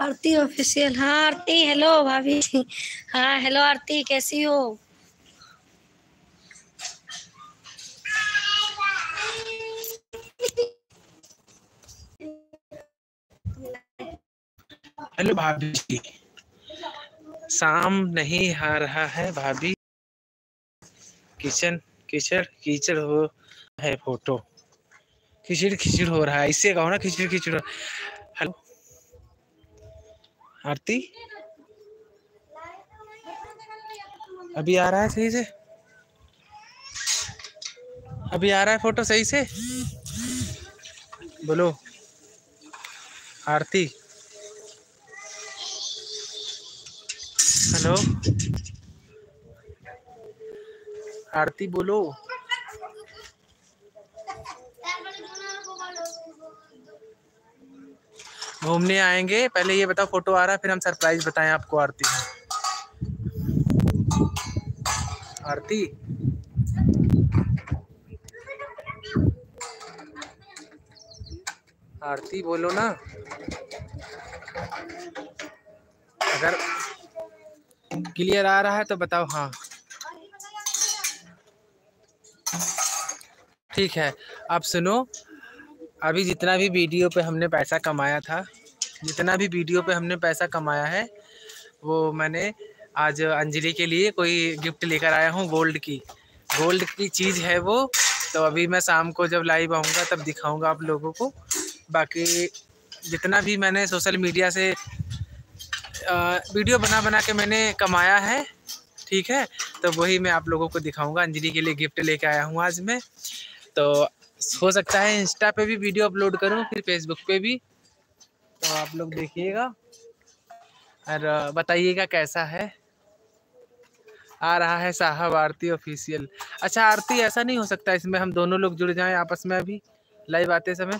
आरती official. हाँ आरती, hello भाभी। हाँ हेलो आरती, कैसी हो? हेलो भाभी शाम नहीं आ रहा है भाभी। किचन कीचड़ कीचड़ हो है फ़ोटो। खिचड़ खिचड़ हो रहा है। इससे कहो ना खिचड़ खिचड़ हेलो। आरती? अभी आ रहा है सही से? अभी आ रहा है फ़ोटो सही से? बोलो। आरती? हेलो। आरती बोलो। घूमने आएँगे। पहले ये बताओ, फ़ोटो आ रहा है, फिर हम सरप्राइज़ बताएँ आपको, आरती। आरती? आरती, बोलो ना। अगर क्लियर आ रहा है तो बताओ हाँ। ठीक है आप सुनो। अभी जितना भी वीडियो पे हमने पैसा कमाया था, जितना भी वीडियो पे हमने पैसा कमाया है, वो मैंने आज अंजलि के लिए कोई गिफ्ट लेकर आया हूँ गोल्ड की। गोल्ड की चीज़ है वो। तो अभी मैं शाम को जब लाइव आऊँगा, तब दिखाऊँगा आप लोगों को। बाकी जितना भी मैंने सोशल मीडिया से वीडियो बना बना के मैंने कमाया है, ठीक है? तो वही मैं आप लोगों को दिखाऊँगा। अंजलि के लिए गिफ्ट लेके आया हूँ आज मैं। तो हो सकता है इंस्टा पे भी वीडियो अपलोड करूँ, फिर फेसबुक पे भी। तो आप लोग देखिएगा और बताइएगा कैसा है। आ रहा है साहब आरती ऑफिशियल अच्छा आरती, ऐसा नहीं हो सकता इसमें हम दोनों लोग जुड़ जाएँ आपस में अभी लाइव आते समय?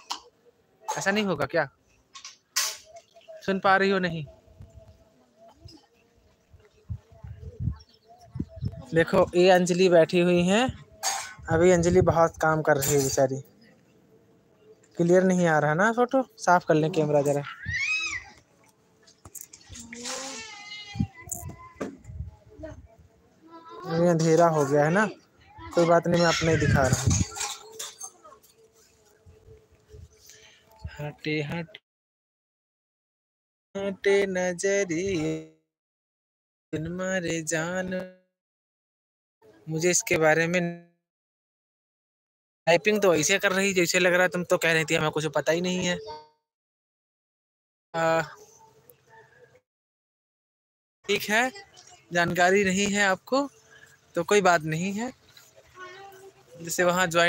ऐसा नहीं होगा क्या? सुन पा रही हो नहीं? देखो ये अंजलि बैठी हुई हैं। अभी अंजलि बहुत काम कर रही है बेचारी। क्लियर नहीं आ रहा ना फ़ोटो साफ़ कर लें कैमरा जरा। अभी अंधेरा हो गया है ना? कोई बात नहीं, मैं अपने ही दिखा रहा हूँ। हटे, हट, हटे नज़रिए मारे जान। मुझे इसके बारे में टाइपिंग तो ऐसे कर रही, जैसे लग रहा है तुम तो कह रही थी, हमें कुछ पता ही नहीं है। ठीक है, जानकारी नहीं है आपको तो कोई बात नहीं है। जैसे वहाँ ज्वाइन